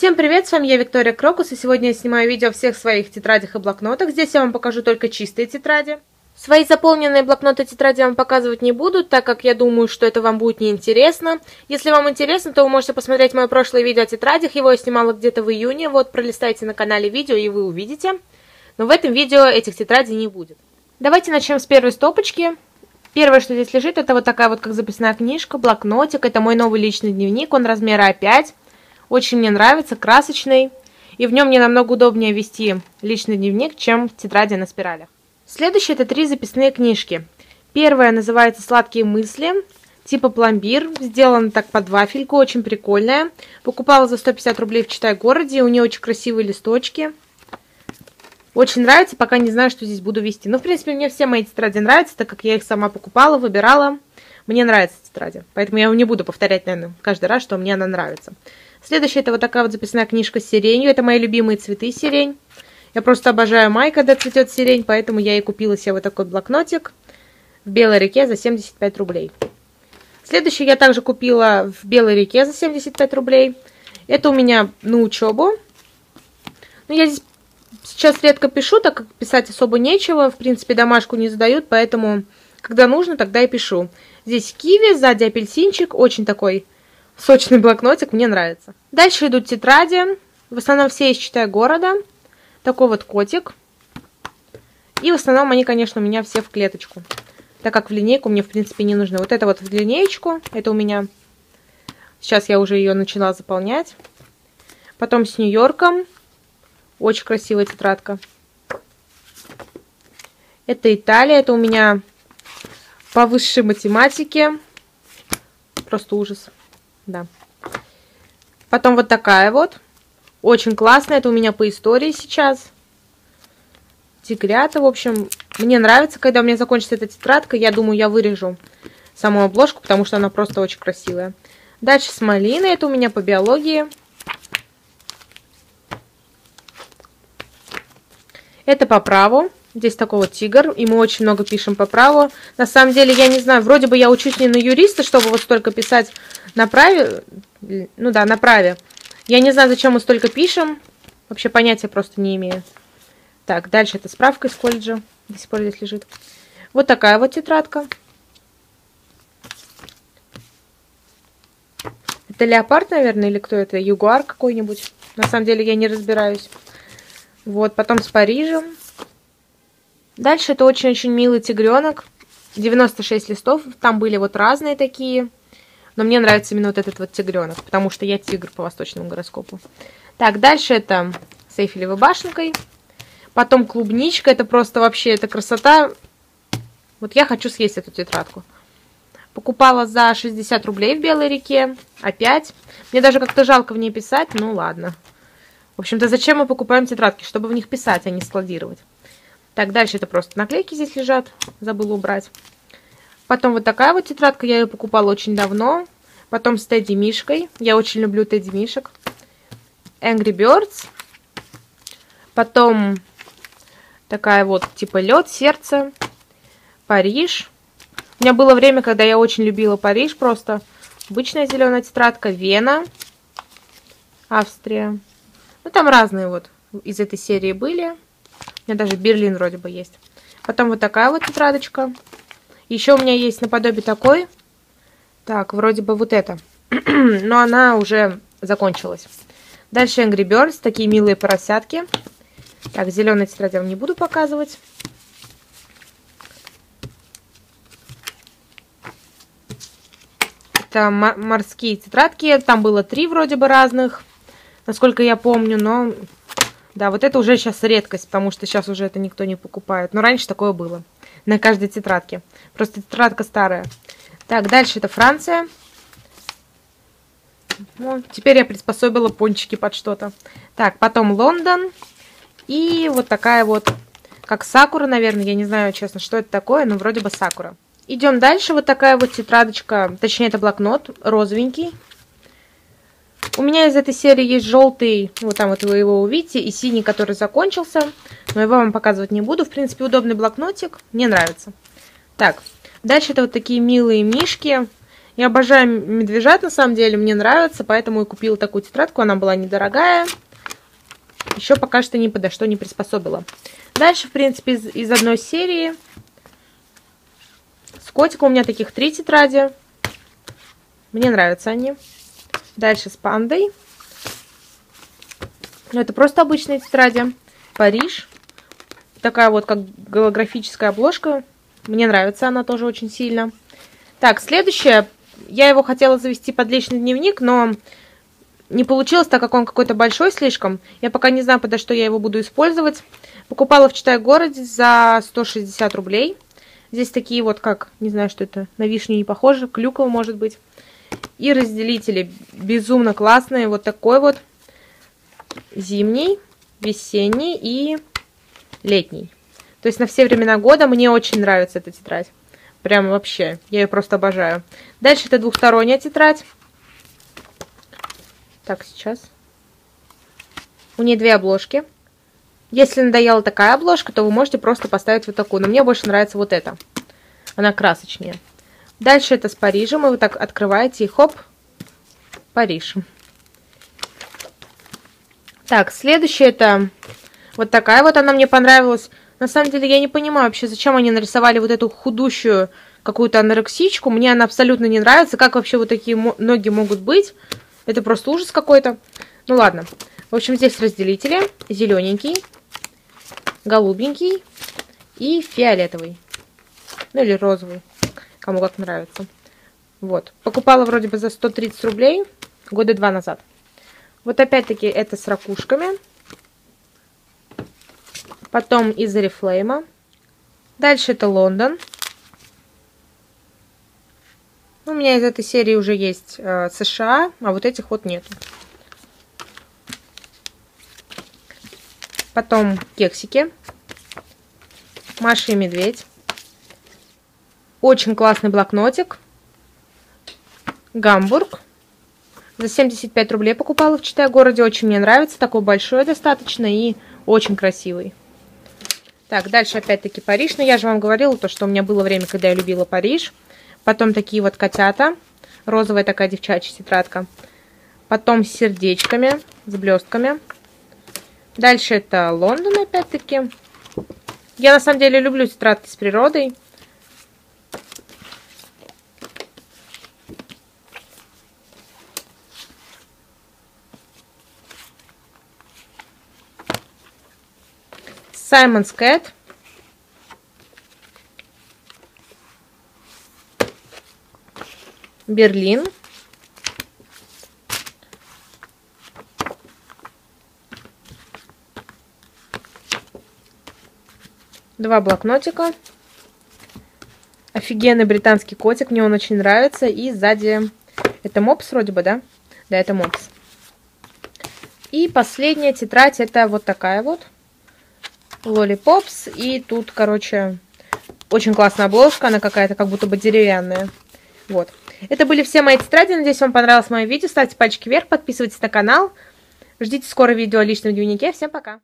Всем привет, с вами я Виктория Крокус, и сегодня я снимаю видео о всех своих тетрадях и блокнотах. Здесь я вам покажу только чистые тетради. Свои заполненные блокноты тетради я вам показывать не буду, так как я думаю, что это вам будет неинтересно. Если вам интересно, то вы можете посмотреть мое прошлое видео о тетрадях, его я снимала где-то в июне, вот пролистайте на канале видео и вы увидите. Но в этом видео этих тетрадей не будет. Давайте начнем с первой стопочки. Первое, что здесь лежит, это вот такая вот как записная книжка, блокнотик. Это мой новый личный дневник, он размера А5. Очень мне нравится, красочный. И в нем мне намного удобнее вести личный дневник, чем в тетради на спиралях. Следующее это три записные книжки. Первая называется «Сладкие мысли», типа пломбир. Сделана так под вафельку, очень прикольная. Покупала за 150 рублей в Читай-городе. У нее очень красивые листочки. Очень нравится, пока не знаю, что здесь буду вести. Ну, в принципе, мне все мои тетради нравятся, так как я их сама покупала, выбирала. Мне нравятся тетради. Поэтому я не буду повторять, наверное, каждый раз, что мне она нравится. Следующая это вот такая вот записная книжка с сиренью. Это мои любимые цветы сирень. Я просто обожаю май, когда цветет сирень, поэтому я и купила себе вот такой блокнотик в Белой реке за 75 рублей. Следующий я также купила в Белой реке за 75 рублей. Это у меня на учебу. Ну, я здесь сейчас редко пишу, так как писать особо нечего. В принципе, домашку не задают, поэтому, когда нужно, тогда и пишу. Здесь киви, сзади апельсинчик. Очень такой сочный блокнотик, мне нравится. Дальше идут тетради. В основном все из «Читай города». Такой вот котик. И в основном они, конечно, у меня все в клеточку. Так как в линейку мне, в принципе, не нужны. Вот это вот в линеечку. Это у меня... Сейчас я уже ее начала заполнять. Потом с Нью-Йорком. Очень красивая тетрадка. Это Италия. Это у меня по высшей математике. Просто ужас. Да. Потом вот такая вот. Очень классная. Это у меня по истории сейчас. Тигрята. В общем, мне нравится, когда у меня закончится эта тетрадка. Я думаю, я вырежу саму обложку, потому что она просто очень красивая. Дальше с малиной. Это у меня по биологии. Это по праву. Здесь такой вот тигр, и мы очень много пишем по праву. На самом деле, я не знаю, вроде бы я учусь не на юриста, чтобы вот столько писать на праве. Ну да, на праве. Я не знаю, зачем мы столько пишем. Вообще понятия просто не имею. Так, дальше это справка из колледжа. До сих пор здесь лежит. Вот такая вот тетрадка. Это леопард, наверное, или кто это? Ягуар какой-нибудь. На самом деле я не разбираюсь. Вот, потом с Парижем. Дальше это очень-очень милый тигренок. 96 листов. Там были вот разные такие. Но мне нравится именно вот этот вот тигренок, потому что я тигр по восточному гороскопу. Так, дальше это с Эйфелевой башенкой. Потом клубничка. Это просто вообще, это красота. Вот я хочу съесть эту тетрадку. Покупала за 60 рублей в Белой реке. Опять. Мне даже как-то жалко в ней писать. Ну ладно. В общем-то, зачем мы покупаем тетрадки? Чтобы в них писать, а не складировать. Так, дальше это просто наклейки здесь лежат. Забыла убрать. Потом вот такая вот тетрадка. Я ее покупала очень давно. Потом с Тедди Мишкой. Я очень люблю Тедди Мишек. Angry Birds. Потом такая вот типа лед, сердце. Париж. У меня было время, когда я очень любила Париж просто. Обычная зеленая тетрадка. Вена. Австрия. Ну, там разные вот из этой серии были. У меня даже Берлин вроде бы есть. Потом вот такая вот тетрадочка. Еще у меня есть наподобие такой. Так, вроде бы вот это. Но она уже закончилась. Дальше Angry Birds. Такие милые поросятки. Так, зеленый тетрадь я вам не буду показывать. Это морские тетрадки. Там было три вроде бы разных, насколько я помню, но да, вот это уже сейчас редкость, потому что сейчас уже это никто не покупает. Но раньше такое было. На каждой тетрадке. Просто тетрадка старая. Так, дальше это Франция. Ну, теперь я приспособила пончики под что-то. Так, потом Лондон. И вот такая вот, как сакура, наверное. Я не знаю, честно, что это такое, но вроде бы сакура. Идем дальше. Вот такая вот тетрадочка, точнее это блокнот, розовенький. У меня из этой серии есть желтый, вот там вот вы его увидите, и синий, который закончился. Но его вам показывать не буду. В принципе, удобный блокнотик. Мне нравится. Так, дальше это вот такие милые мишки. Я обожаю медвежат, на самом деле, мне нравится, поэтому и купила такую тетрадку, она была недорогая. Еще пока что ни подо что не приспособила. Дальше, в принципе, из, из одной серии. С котиком у меня таких три тетради. Мне нравятся они. Дальше с пандой. Ну, это просто обычные тетради. Париж. Такая вот как голографическая обложка. Мне нравится она тоже очень сильно. Так, следующее. Я его хотела завести под личный дневник, но не получилось, так как он какой-то большой слишком. Я пока не знаю, подо что я его буду использовать. Покупала в Читай-городе за 160 рублей. Здесь такие вот, как, не знаю, что это, на вишню не похоже, клюква может быть. И разделители безумно классные. Вот такой вот зимний, весенний и летний. То есть на все времена года мне очень нравится эта тетрадь. Прям вообще, я ее просто обожаю. Дальше это двухсторонняя тетрадь. Так, сейчас. У нее две обложки. Если надоела такая обложка, то вы можете просто поставить вот такую. Но мне больше нравится вот эта. Она красочнее. Дальше это с Парижем. И вы так открываете и хоп, Париж. Так, следующее это вот такая вот она мне понравилась. На самом деле я не понимаю вообще, зачем они нарисовали вот эту худущую какую-то анорексичку. Мне она абсолютно не нравится. Как вообще вот такие ноги могут быть? Это просто ужас какой-то. Ну ладно. В общем, здесь разделители. Зелененький, голубенький и фиолетовый. Ну или розовый. Кому как нравится. Вот. Покупала вроде бы за 130 рублей года два назад. Вот опять-таки это с ракушками. Потом из Oriflame. Дальше это Лондон. У меня из этой серии уже есть э, США, а вот этих вот нет. Потом кексики. Маша и Медведь. Очень классный блокнотик. Гамбург. За 75 рублей покупала в Читай-городе. Очень мне нравится. Такой большой достаточно и очень красивый. Так, дальше опять-таки Париж. Но я же вам говорила, то, что у меня было время, когда я любила Париж. Потом такие вот котята. Розовая такая девчачья тетрадка. Потом с сердечками, с блестками. Дальше это Лондон опять-таки. Я на самом деле люблю тетрадки с природой. Simon's Cat. Берлин. Два блокнотика. Офигенный британский котик, мне он очень нравится. И сзади... Это мопс вроде бы, да? Да, это мопс. И последняя тетрадь, это вот такая вот. Лолипопс. И тут, короче, очень классная обложка. Она какая-то как будто бы деревянная. Вот. Это были все мои тетради. Надеюсь, вам понравилось мое видео. Ставьте пальчики вверх, подписывайтесь на канал. Ждите скоро видео о личном дневнике. Всем пока!